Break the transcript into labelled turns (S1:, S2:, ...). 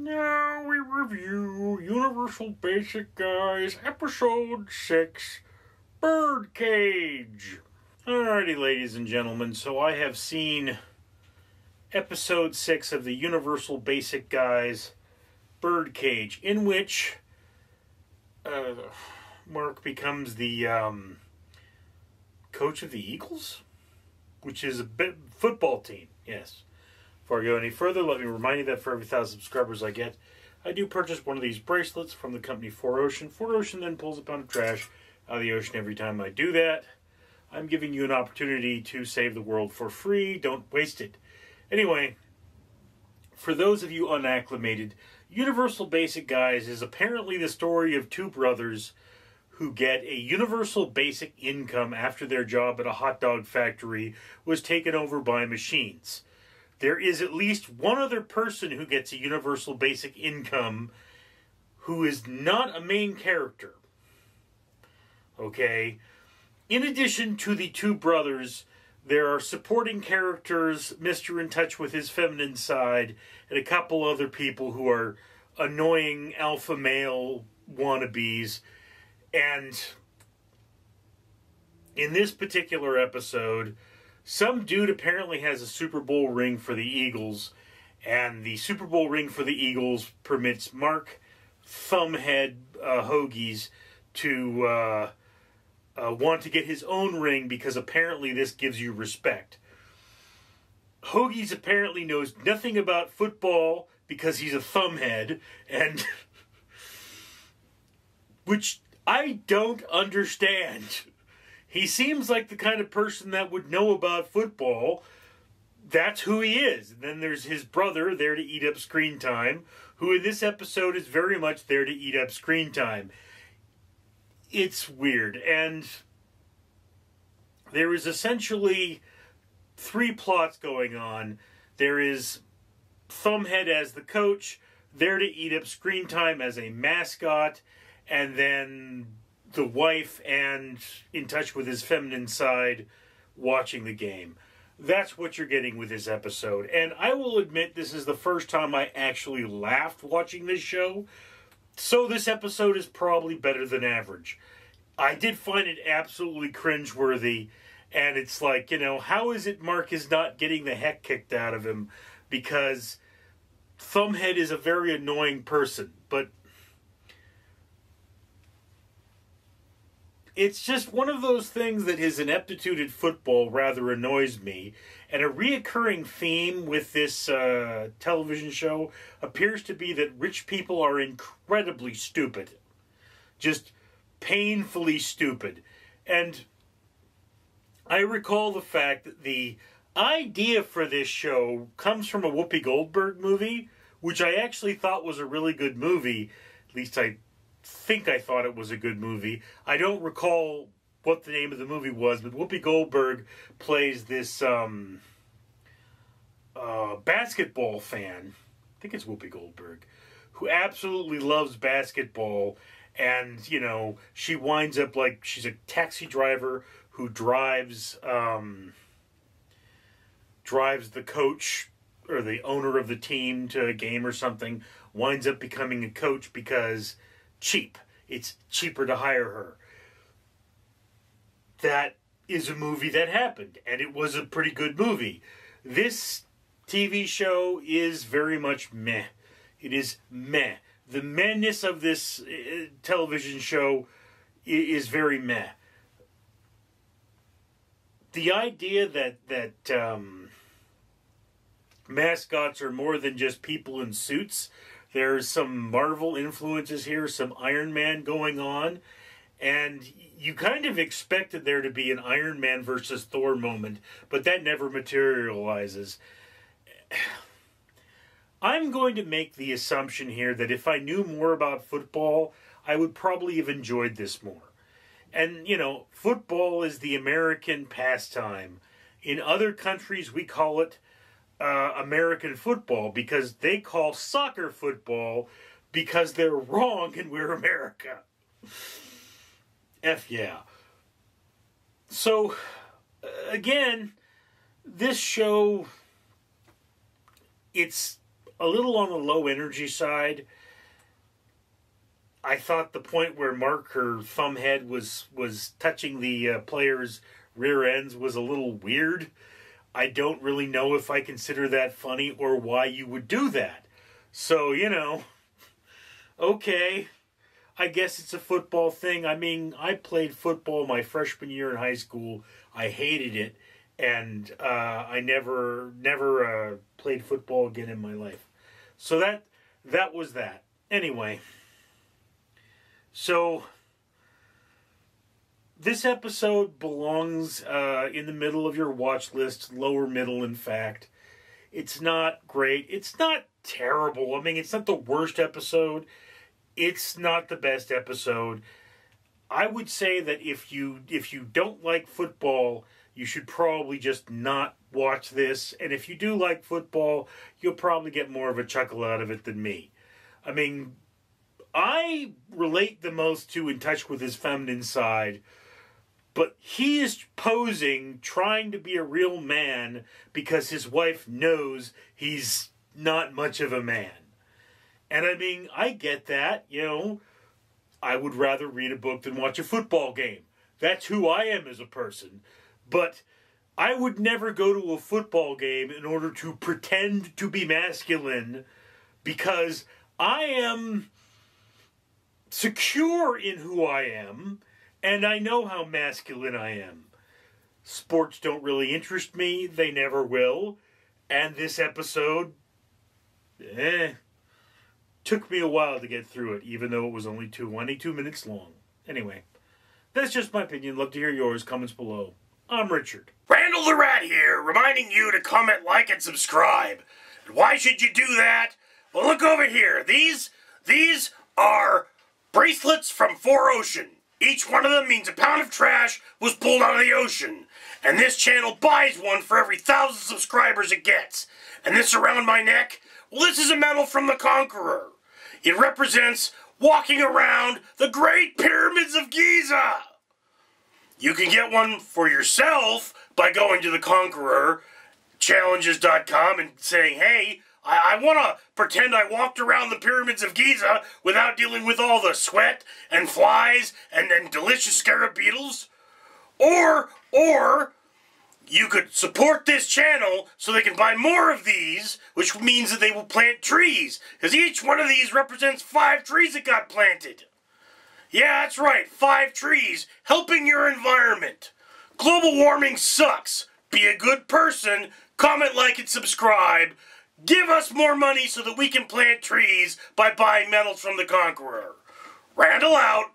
S1: Now we review Universal Basic Guys Episode 6 Birdcage. Alrighty, ladies and gentlemen, so I have seen Episode 6 of the Universal Basic Guys Birdcage, in which uh, Mark becomes the um, coach of the Eagles, which is a football team, yes. Before I go any further, let me remind you that for every thousand subscribers I get, I do purchase one of these bracelets from the company 4Ocean. Four Ocean then pulls a pound of trash out of the ocean every time I do that. I'm giving you an opportunity to save the world for free. Don't waste it. Anyway, for those of you unacclimated, Universal Basic Guys is apparently the story of two brothers who get a universal basic income after their job at a hot dog factory was taken over by machines there is at least one other person who gets a universal basic income who is not a main character. Okay? In addition to the two brothers, there are supporting characters, Mr. In Touch with His Feminine Side, and a couple other people who are annoying alpha male wannabes. And in this particular episode, some dude apparently has a Super Bowl ring for the Eagles, and the Super Bowl ring for the Eagles permits Mark Thumbhead uh, Hoagies to uh, uh, want to get his own ring because apparently this gives you respect. Hoagies apparently knows nothing about football because he's a thumbhead, and which I don't understand. He seems like the kind of person that would know about football. That's who he is. And then there's his brother there to eat up screen time, who in this episode is very much there to eat up screen time. It's weird. And there is essentially three plots going on. There is Thumbhead as the coach, there to eat up screen time as a mascot, and then the wife and in touch with his feminine side watching the game. That's what you're getting with this episode. And I will admit, this is the first time I actually laughed watching this show. So this episode is probably better than average. I did find it absolutely cringeworthy. And it's like, you know, how is it Mark is not getting the heck kicked out of him? Because Thumbhead is a very annoying person. But it's just one of those things that his ineptitude at football rather annoys me. And a reoccurring theme with this uh, television show appears to be that rich people are incredibly stupid. Just painfully stupid. And I recall the fact that the idea for this show comes from a Whoopi Goldberg movie, which I actually thought was a really good movie. At least I think I thought it was a good movie. I don't recall what the name of the movie was, but Whoopi Goldberg plays this um, uh, basketball fan. I think it's Whoopi Goldberg, who absolutely loves basketball. And, you know, she winds up like she's a taxi driver who drives um, drives the coach or the owner of the team to a game or something, winds up becoming a coach because cheap. It's cheaper to hire her. That is a movie that happened, and it was a pretty good movie. This TV show is very much meh. It is meh. The mehness of this uh, television show is very meh. The idea that that um, mascots are more than just people in suits there's some Marvel influences here, some Iron Man going on, and you kind of expected there to be an Iron Man versus Thor moment, but that never materializes. I'm going to make the assumption here that if I knew more about football, I would probably have enjoyed this more. And, you know, football is the American pastime. In other countries, we call it uh, American football because they call soccer football because they're wrong and we're America. F yeah. So, again, this show, it's a little on the low energy side. I thought the point where Mark her thumb head was was touching the uh, player's rear ends was a little weird. I don't really know if I consider that funny or why you would do that. So, you know, okay. I guess it's a football thing. I mean, I played football my freshman year in high school. I hated it, and uh, I never never uh, played football again in my life. So that that was that. Anyway, so this episode belongs uh, in the middle of your watch list, lower middle, in fact. It's not great. It's not terrible. I mean, it's not the worst episode. It's not the best episode. I would say that if you if you don't like football, you should probably just not watch this. And if you do like football, you'll probably get more of a chuckle out of it than me. I mean, I relate the most to In Touch with His Feminine Side but he is posing, trying to be a real man because his wife knows he's not much of a man. And I mean, I get that, you know. I would rather read a book than watch a football game. That's who I am as a person. But I would never go to a football game in order to pretend to be masculine because I am secure in who I am and I know how masculine I am. Sports don't really interest me, they never will. And this episode, eh, took me a while to get through it, even though it was only 22 minutes long. Anyway, that's just my opinion. Love to hear yours. Comments below. I'm Richard.
S2: Randall the Rat here, reminding you to comment, like, and subscribe. And why should you do that? Well, look over here. These, these are bracelets from 4Ocean. Each one of them means a pound of trash was pulled out of the ocean. And this channel buys one for every thousand subscribers it gets. And this around my neck? Well, this is a medal from the Conqueror. It represents walking around the Great Pyramids of Giza. You can get one for yourself by going to the Conqueror challenges.com and saying, hey, I, I want to pretend I walked around the pyramids of Giza without dealing with all the sweat and flies and, and delicious scarab beetles. Or, or, you could support this channel so they can buy more of these, which means that they will plant trees. Because each one of these represents five trees that got planted. Yeah, that's right, five trees, helping your environment. Global warming sucks. Be a good person, comment, like, and subscribe. Give us more money so that we can plant trees by buying medals from the Conqueror. Randall out.